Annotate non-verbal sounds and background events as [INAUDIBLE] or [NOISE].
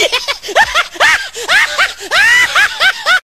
yeah! [LAUGHS]